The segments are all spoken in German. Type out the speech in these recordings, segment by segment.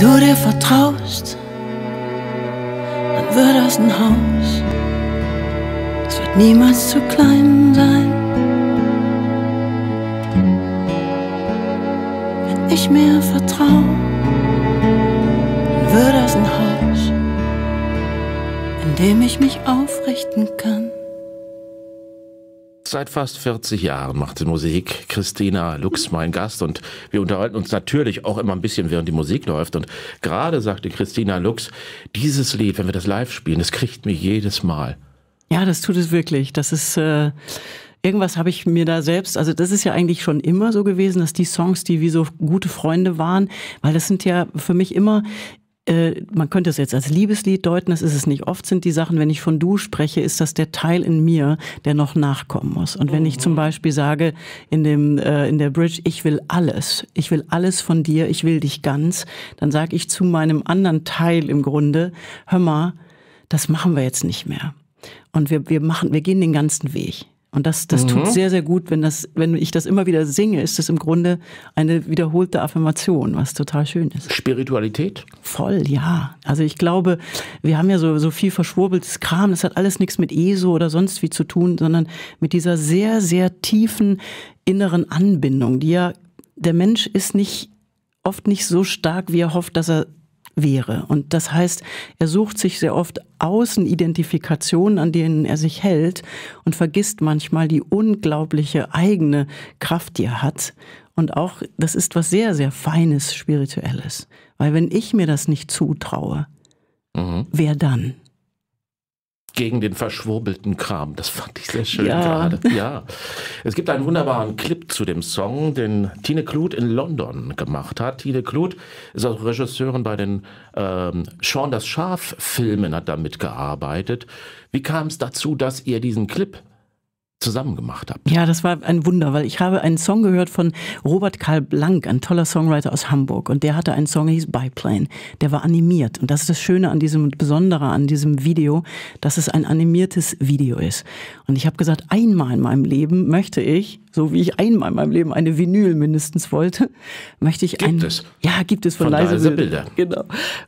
du dir vertraust, dann wird das ein Haus. Das wird niemals zu klein sein. Wenn ich mir vertraue, dann wird das ein Haus, in dem ich mich aufrichten kann. Seit fast 40 Jahren macht sie Musik. Christina Lux, mein Gast. Und wir unterhalten uns natürlich auch immer ein bisschen, während die Musik läuft. Und gerade sagte Christina Lux, dieses Lied, wenn wir das live spielen, das kriegt mich jedes Mal. Ja, das tut es wirklich. Das ist, äh, irgendwas habe ich mir da selbst, also das ist ja eigentlich schon immer so gewesen, dass die Songs, die wie so gute Freunde waren, weil das sind ja für mich immer äh, man könnte es jetzt als Liebeslied deuten, das ist es nicht. Oft sind die Sachen, wenn ich von du spreche, ist das der Teil in mir, der noch nachkommen muss. Und wenn ich zum mhm. Beispiel sage in dem äh, in der Bridge, ich will alles, ich will alles von dir, ich will dich ganz, dann sage ich zu meinem anderen Teil im Grunde, hör mal, das machen wir jetzt nicht mehr. Und wir, wir machen, wir gehen den ganzen Weg. Und das, das mhm. tut sehr, sehr gut, wenn das, wenn ich das immer wieder singe, ist das im Grunde eine wiederholte Affirmation, was total schön ist. Spiritualität? Voll, ja. Also ich glaube, wir haben ja so, so viel verschwurbeltes Kram, das hat alles nichts mit ESO oder sonst wie zu tun, sondern mit dieser sehr, sehr tiefen inneren Anbindung, die ja, der Mensch ist nicht, oft nicht so stark, wie er hofft, dass er wäre. Und das heißt, er sucht sich sehr oft Außenidentifikationen, an denen er sich hält und vergisst manchmal die unglaubliche eigene Kraft, die er hat. Und auch, das ist was sehr, sehr Feines, Spirituelles. Weil wenn ich mir das nicht zutraue, mhm. wer dann? Gegen den verschwurbelten Kram. Das fand ich sehr schön ja. gerade. Ja. Es gibt einen wunderbaren Clip zu dem Song, den Tine Kluth in London gemacht hat. Tine Kluth ist auch Regisseurin bei den ähm, Sean das Schaf Filmen, hat da mitgearbeitet. Wie kam es dazu, dass ihr diesen Clip zusammen gemacht habt. Ja, das war ein Wunder, weil ich habe einen Song gehört von Robert Karl Blank, ein toller Songwriter aus Hamburg. Und der hatte einen Song, der hieß Biplane. Der war animiert. Und das ist das Schöne an diesem, Besondere an diesem Video, dass es ein animiertes Video ist. Und ich habe gesagt, einmal in meinem Leben möchte ich so wie ich einmal in meinem Leben eine Vinyl mindestens wollte, möchte ich gibt ein, es? ja gibt es von, von leise Bilder. Genau,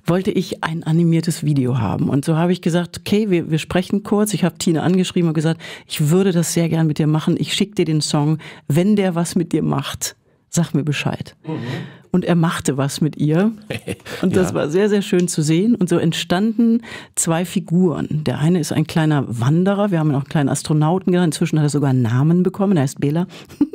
wollte ich ein animiertes Video haben und so habe ich gesagt, okay, wir, wir sprechen kurz. Ich habe Tine angeschrieben und gesagt, ich würde das sehr gern mit dir machen. Ich schicke dir den Song, wenn der was mit dir macht, sag mir Bescheid. Mhm und er machte was mit ihr. Und das ja. war sehr, sehr schön zu sehen. Und so entstanden zwei Figuren. Der eine ist ein kleiner Wanderer. Wir haben ihn auch einen kleinen Astronauten genannt. Inzwischen hat er sogar einen Namen bekommen. Er heißt Bela.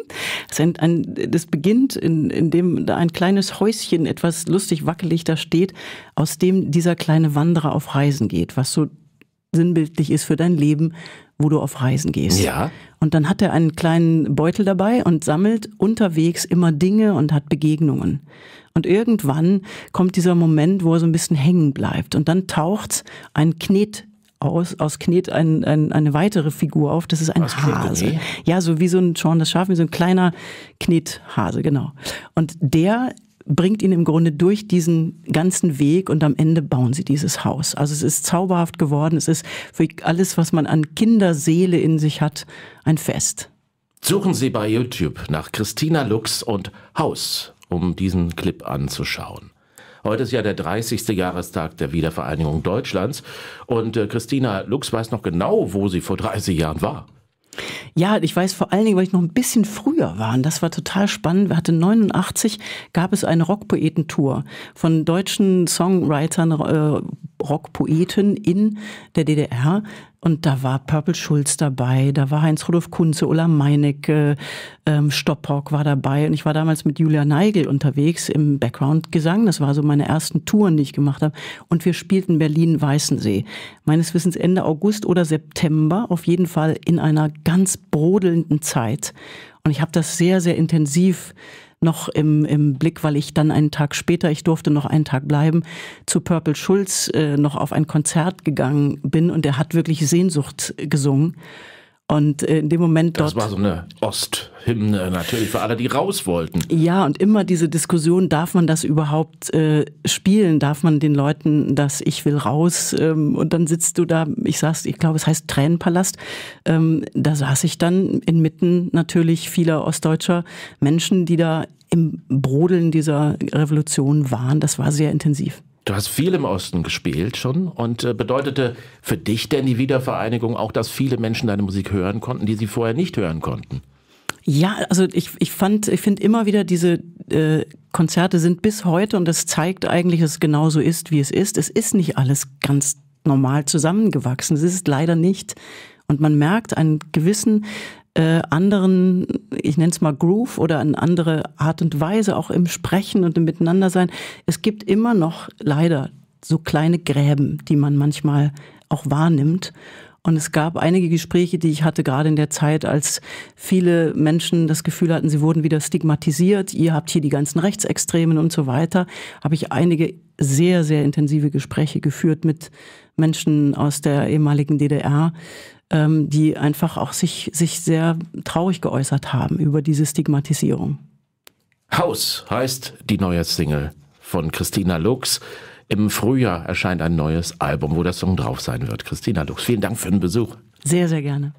Das, ein, das beginnt, in, in dem da ein kleines Häuschen, etwas lustig wackelig da steht, aus dem dieser kleine Wanderer auf Reisen geht, was so sinnbildlich ist für dein Leben, wo du auf Reisen gehst. Ja. Und dann hat er einen kleinen Beutel dabei und sammelt unterwegs immer Dinge und hat Begegnungen. Und irgendwann kommt dieser Moment, wo er so ein bisschen hängen bleibt. Und dann taucht ein Knet aus, aus Knet ein, ein, eine weitere Figur auf. Das ist ein Was Hase. Ja, so wie so ein Sean das Schaf, wie so ein kleiner Knethase, genau. Und der bringt ihn im Grunde durch diesen ganzen Weg und am Ende bauen sie dieses Haus. Also es ist zauberhaft geworden. Es ist für alles, was man an Kinderseele in sich hat, ein Fest. Suchen Sie bei YouTube nach Christina Lux und Haus, um diesen Clip anzuschauen. Heute ist ja der 30. Jahrestag der Wiedervereinigung Deutschlands und äh, Christina Lux weiß noch genau, wo sie vor 30 Jahren war. Ja, ich weiß vor allen Dingen, weil ich noch ein bisschen früher war. Und das war total spannend. Wir hatten 89 gab es eine Rockpoetentour von deutschen Songwritern, äh, Rockpoeten in der DDR. Und da war Purple Schulz dabei, da war Heinz-Rudolf Kunze, Ulla Meinecke, ähm, Stoppock war dabei. Und ich war damals mit Julia Neigel unterwegs im Background-Gesang. Das war so meine ersten Touren, die ich gemacht habe. Und wir spielten Berlin-Weißensee. Meines Wissens Ende August oder September, auf jeden Fall in einer ganz brodelnden Zeit. Und ich habe das sehr, sehr intensiv noch im, im Blick, weil ich dann einen Tag später, ich durfte noch einen Tag bleiben, zu Purple Schulz äh, noch auf ein Konzert gegangen bin und er hat wirklich Sehnsucht gesungen. Und äh, in dem Moment dort. Das war so eine Osthymne natürlich für alle, die raus wollten. Ja, und immer diese Diskussion, darf man das überhaupt äh, spielen? Darf man den Leuten das Ich will raus? Ähm, und dann sitzt du da, ich saß, ich glaube, es heißt Tränenpalast. Ähm, da saß ich dann inmitten natürlich vieler ostdeutscher Menschen, die da im Brodeln dieser Revolution waren. Das war sehr intensiv. Du hast viel im Osten gespielt schon und äh, bedeutete für dich denn die Wiedervereinigung auch, dass viele Menschen deine Musik hören konnten, die sie vorher nicht hören konnten? Ja, also ich, ich fand, ich finde immer wieder diese äh, Konzerte sind bis heute und das zeigt eigentlich, dass es genauso ist, wie es ist. Es ist nicht alles ganz normal zusammengewachsen. Es ist leider nicht. Und man merkt einen gewissen äh, anderen, ich nenne es mal Groove oder eine andere Art und Weise auch im Sprechen und im Miteinandersein. Es gibt immer noch leider so kleine Gräben, die man manchmal auch wahrnimmt. Und es gab einige Gespräche, die ich hatte, gerade in der Zeit, als viele Menschen das Gefühl hatten, sie wurden wieder stigmatisiert. Ihr habt hier die ganzen Rechtsextremen und so weiter. Habe ich einige sehr, sehr intensive Gespräche geführt mit Menschen aus der ehemaligen DDR, ähm, die einfach auch sich, sich sehr traurig geäußert haben über diese Stigmatisierung. Haus heißt die neue Single von Christina Lux. Im Frühjahr erscheint ein neues Album, wo der Song drauf sein wird. Christina Lux, vielen Dank für den Besuch. Sehr, sehr gerne.